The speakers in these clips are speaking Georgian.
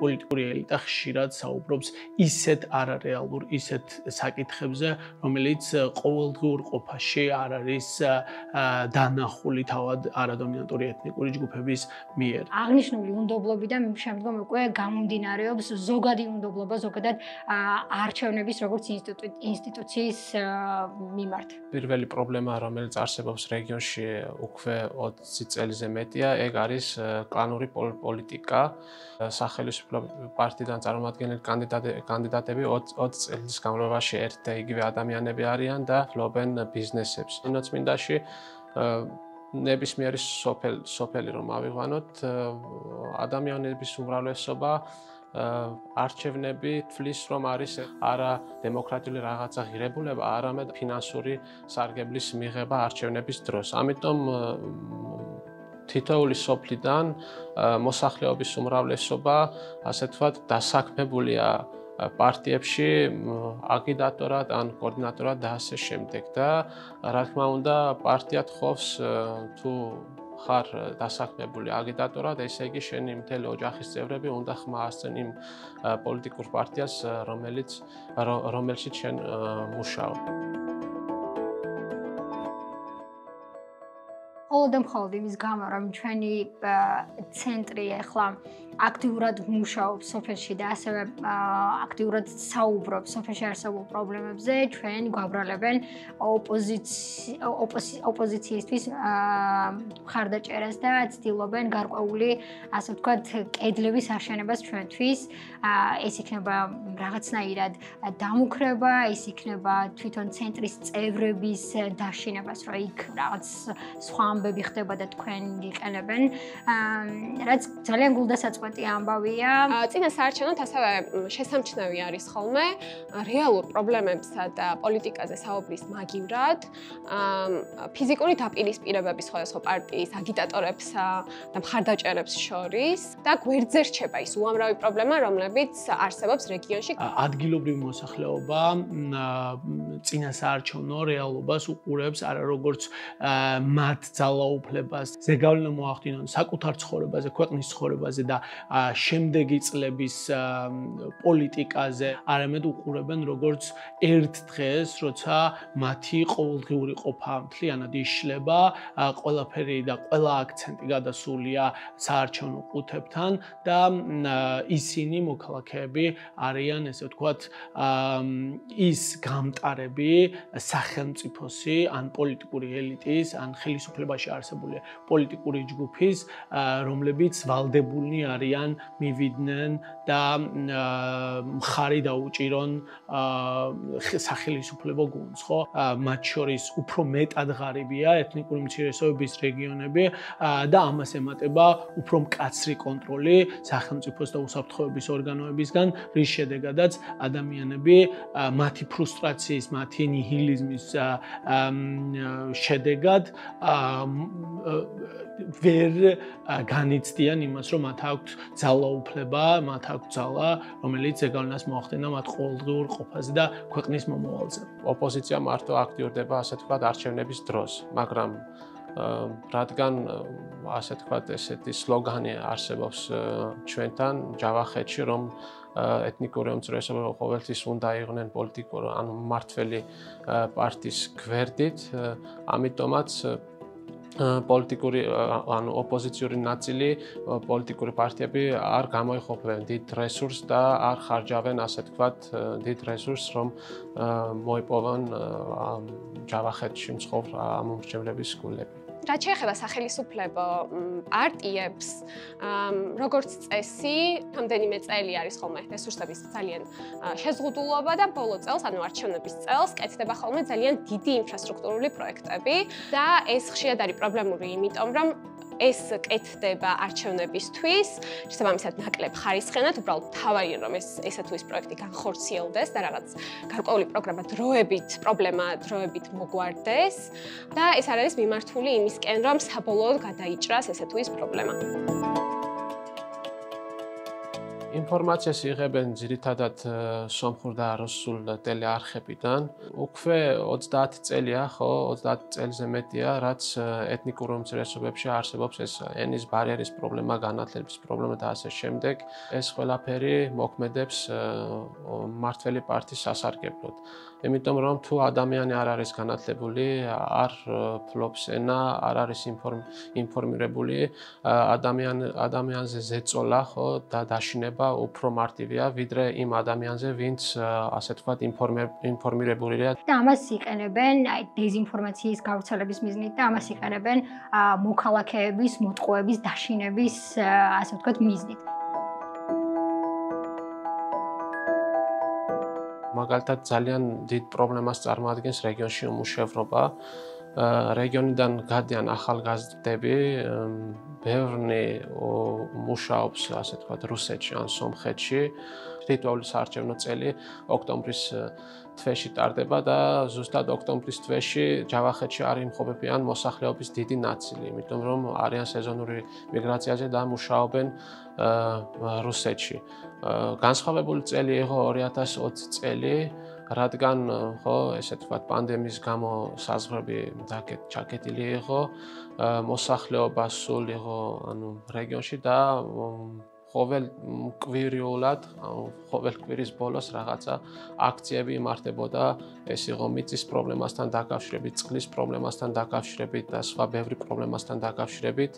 პოლიტიკური ელიტა ხშირად საუბრობს ისეთ არარეალურ ისეთ საკითხებზე, რომელიც ყოველდღიურ ყოფაში არ არის დანახული თავად არადომინანტური ეთნიკური ჯგუფების მიერ. აღნიშნული უნდობლობიდან შემდგომ უკვე გამომდინარეობს ზოგადი უნდობლობა ზოგადად არჩევნების როგორც ინსტიტუციის მიმართ. პირველი პრობლემა, რომელიც არსებობს რეგიონში უკვე 20 წელზე მეტია, ეგ არის კლანური პოლიტიკა. სახელმწიფო პარტიიდან წარმომადგენელი კანდიდატები 20 წელს განმავლობაში ერთ და იგივე ადამიანები არიან და ფლობენ ბიზნესებს. ინოცმინდაში ნებისმიერი სოფელ სოფელი რომ ავიღვანოთ ადამიანების უმრავლესობა არჩევნები თვლის რომ არის არა დემოკრატიული რაღაცა ღირებულება, არამედ ფინანსური სარგებლის მიღება არჩევნების დროს. ამიტომ თითოეული სოფლიდან მოსახლეობის უმრავლესობა, ასე ვთქვათ, დასაქმებულია პარტიებში აგიტატორად ან კოორდინატორად და ასე შემდეგ და რა თქმა უნდა პარტია თხოვს თუ ხარ დასაქმებული აგიტატორად, ესე იგი შენი მთელი ოჯახის წევრები უნდა ხმაასწენ იმ პოლიტიკურ პარტიას, რომელიც რომელშიც შენ მუშაობ. ხოლმე და მხოლოდ იმის გამო რომ ჩვენი ცენტრი ახლა აქტიურად მუშაობს სოფელში და ასევე აქტიურად საუბრობს სოფელში არსებულ პრობლემებზე, ჩვენ გვაბრალებენ ოპოზიციისთვის ხარდაჭერას და ცდილობენ გარკვეული, ასე ვთქვათ, კედლების აშენებას ჩვენთვის. ეს იქნება რაღაცნაირად დამუქრება, ეს იქნება თვითონ ცენტრის წევრების დაშინებას, რომ იქ რაღაც სხვა ამბები ხდება და თქვენ გიყენებენ. რაც ძალიან გულდასაწყვეტია მომენტი ამბავია. წინა საარჩევნოთ ასევე შესამჩნევი არის ხოლმე რეალურ პრობლემებსა და პოლიტიკაზე საუბრის მაგივრად ფიზიკური დაპირისპირებების სხვადასხვა პარტიის აგიტატორებსა და მხარდაჭერებს შორის და გვერდზე რჩება ის უამრავი პრობლემა, რომლებიც არსებობს რეგიონში. ადგილობრივი მოსახლეობა წინა საარჩევნო რეალობას უყურებს არა როგორც მათ ძალაუფლებას, ზეგავლენა მოახდინონ საკუთარ ცხოვრებაზე, ქვეყნის ცხოვრებაზე და შემდეგი წლების პოლიტიკაზე არამედ უყურებენ როგორც ერთ დღეს, როცა მათი ყოველდღიური ყოფა მთლიანად იშლება, ყველაფერი და ყველა აქცენტი გადასულია საარჩევნო ყუთებთან და ისინი მოქალაქეები არიან, ესე ვთქვათ, ის გამტარები სახელმწიფოსი ან პოლიტიკური ელიტის ან ხელისუფლებაში არსებული პოლიტიკური ჯგუფის, რომლებიც ვალდებულნი არიან არიან მივიდნენ და მხარი დაუჭირონ სახელმწიფო გუნდს, ხო? მათ შორის უფრო მეტად ღარიბია ეთნიკური მცირესობების რეგიონები და ამას ემატება უფრო მკაცრი კონტროლი სახელმწიფოს და უსაფრთხოების ორგანოებისგან, რის შედეგადაც ადამიანები მათი ფრუსტრაციის, მათი ნიჰილიზმის შედეგად ვერ განიცდიან იმას, რომ მათ აქვთ ძალაუფლება, მათ აქვს ძალა, რომელიც ზეგავლენას მოახდენა მათ ყოველდღიურ ყოფაზე და ქვეყნის მომავალზე. ოპოზიცია მარტო აქტიურდება, ასე თქვათ, არჩევნების დროს, მაგრამ რადგან ასე თქვათ, ესეთი სლოგანი არსებობს ჩვენთან ჯავახეთში, რომ ეთნიკური უმცირესობა ყოველთვის უნდა იყვნენ პოლიტიკურ ან მართველი პარტიის გვერდით, ამიტომაც პოლიტიკური ანუ ოპოზიციური ნაწილი პოლიტიკური პარტიები არ გამოიხობენ დიდ რესურსს და არ ხარჯავენ ასე თქვათ დიდ რესურსს რომ მოიპოვონ ჯავახეთში მცხოვრ ამომრჩევლების გულები. რაც შეეხება სახელმწიფო პარტიებს, როგორც წესი, რამდენიმე წელი არის ხოლმე რესურსების ძალიან შეზღუდულობა და ბოლო წელს, ანუ არჩევნების წელს, კეთდება ხოლმე ძალიან დიდი ინფრასტრუქტურული პროექტები და ეს ხშირად არის პრობლემური, იმიტომ რომ ეს კეთდება არჩევნებისთვის, შესაბამისად ნაკლებ ხარისხენად, უბრალოდ თავარია რომ ეს ესა თუ ის პროექტი განხორციელდეს და რაღაც გარკვეული პროგრამა დროებით, პრობლემა დროებით მოგვარდეს და ეს არ არის მიმართული იმისკენ, რომ საბოლოოდ გადაიჭრას ესა თუ ის პრობლემა. ინფორმაციას იღებენ ძირითადად სომხურ და რუსულ ტელეარხებიდან. უკვე 30 წელია, ხო, 30 წელზე მეტია, რაც ეთნიკურ უმცირესობებში არსებობს ეს ენის ბარიერის პრობლემა, განათლების პრობლემა და ასე შემდეგ. ეს ყველაფერი მოქმედებს მართველი პარტიის სასარგებლოდ. იმიტომ რომ თუ ადამიანი არ არის განათლებული, არ ფლობს ენა, არ არის ინფორმირებული, ადამიან ადამიანზე ზეწოლა, ხო, და დაშინება უფრო მარტივია, ვიდრე იმ ადამიანზე, ვინც ასე თქვა ინფორმირებულია. და ამას იყენებენ, აი, დეზინფორმაციის გავრცელების მიზნით და ამას იყენებენ მოქალაქეების, მოტყუების, დაშინების, ასე ვთქვათ, მიზნით. მაგალითად ძალიან დიდ პრობლემას წარმოადგენს რეგიონში უმუშევრობა. რეგიონიდან გადიან ახალგაზრდები, ბევრი მუშაობს, ასე ვთქვათ, რუსეთში ან სომხეთში. რიტუალური საარჩევნო წელი ოქტომბრის თვეში ტარდება და ზუსტად ოქტომბრის თვეში ჯავახეთში არის იმხობებიან მოსახლეობის დიდი ნაწილი, იმიტომ რომ არიან სეზონური მიგრაციაზე და მუშაობენ რუსეთში. განსხვავებული წელი იყო 2020 წელი, რადგან ხო, ესე ვთქვათ, პანდემიის გამო საზღვრები დაკეთ ჩაკეტილი იყო, მოსახლეობა სულ იყო ანუ რეგიონში და ყოველ კვირიულად, ყოველ კვირის ბოლოს რაღაცა აქციები იმართებოდა, ეს იყო მიწის პრობლემასთან დაკავშირებით, წყლის პრობლემასთან დაკავშირებით და სხვა ბევრი პრობლემასთან დაკავშირებით.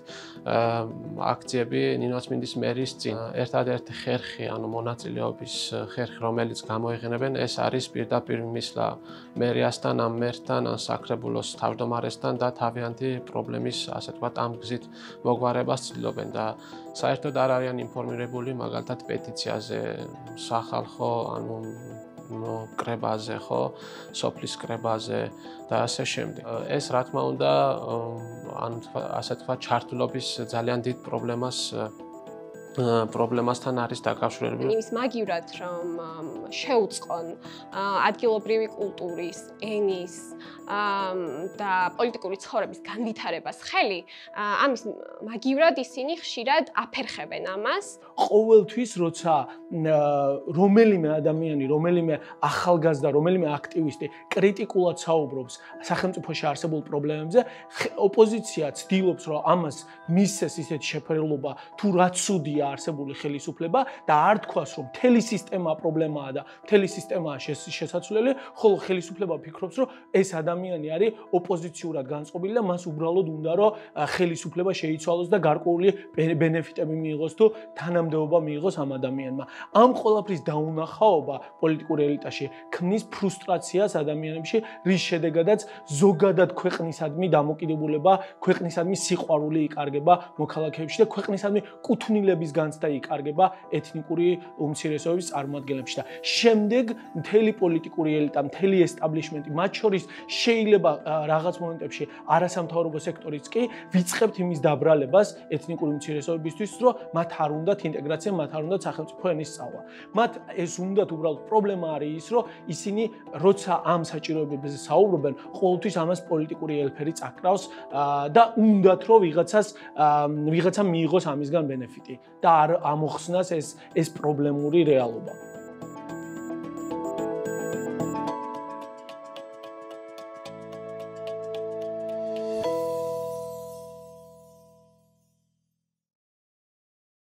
აქციები ნინოსმინდის მერის წინ ერთადერთი ხერხი, ანუ მონაწილეობის ხერხი, რომელიც გამოიყენებენ, ეს არის პირდაპირ მისლა მერიასთან, ამ მერთან, ან საკრებულოს თავმჯდომარესთან და თავიანთი პრობლემის, ასე ვთქვათ, ამ გზით მოგვარებას ცდილობენ და საერთოდ არ არიან ინფორმირებული მაგალითად პეტიციაზე, სახალხო, ანუ ნო კრებაზე ხო, სოფლის კრებაზე და ასე შემდეგ. ეს რა თქმა უნდა, ან ასე თქვა, ჩართულობის ძალიან დიდ პრობლემას პრობლემასთან არის დაკავშირებული. იმის მაგივრად რომ შეუწყონ ადგილობრივი კულტურის, ენის და პოლიტიკური ცხოვრების განვითარებას ხელი, ამის მაგივრად ისინი ხშირად აფერხებენ ამას. ყოველთვის როცა რომელიმე ადამიანი, რომელიმე ახალგაზრდა, რომელიმე აქტივისტი კრიტიკულად საუბრობს სახელმწიფოში არსებულ პრობლემებზე, ოპოზიცია ცდილობს რომ ამას მისცეს ისეთი შეფერილობა თუ რაც სუდია არის არსებული ხელისუფლება და არ თქვას რომ მთელი სისტემა პრობლემაა და მთელი სისტემაა შესაძლებელი, ხოლო ხელისუფლება ფიქრობს რომ ეს ადამიანი არის ოპოზიციურად განწყობილი და მას უბრალოდ უნდა რომ ხელისუფლება შეიცვალოს და გარკვეული ბენეფიტები მიიღოს თუ თანამდებობა მიიღოს ამ ადამიანმა. ამ ყოლაფრის დაუნახაობა პოლიტიკურ ელიტაში ქმნის ფრუსტრაციას ადამიანებში, რის შედეგადაც ზოგადად ქვეყნისადმი დამოკიდებულება, ქვეყნისადმი სიყვარული იკარგება მოქალაქეებში და ქვეყნისადმი კუთვნილების განცდა იკარგება ეთნიკური უმცირესობების წარმოადგენლებში და შემდეგ მთელი პოლიტიკური ელიტა, მთელი ესტაბლიშმენტი, მათ შორის შეიძლება რაღაც მომენტებში არასამთავრობო სექტორიც კი ვიწყებთ იმის დაბრალებას ეთნიკური უმცირესობებისთვის, რომ მათ არ უნდათ ინტეგრაცია, მათ არ უნდათ სახელმწიფო ენის სწავლა. მათ ეს უნდათ უბრალოდ პრობლემა არის ის, რომ ისინი როცა ამ საჭიროებებზე საუბრობენ, ყოველთვის ამას პოლიტიკური ელფერი წაკრავს და უნდათ რომ ვიღაცას ვიღაცა მიიღოს ამისგან ბენეფიტი. და არ ამოხსნას ეს ეს პრობლემური რეალობა.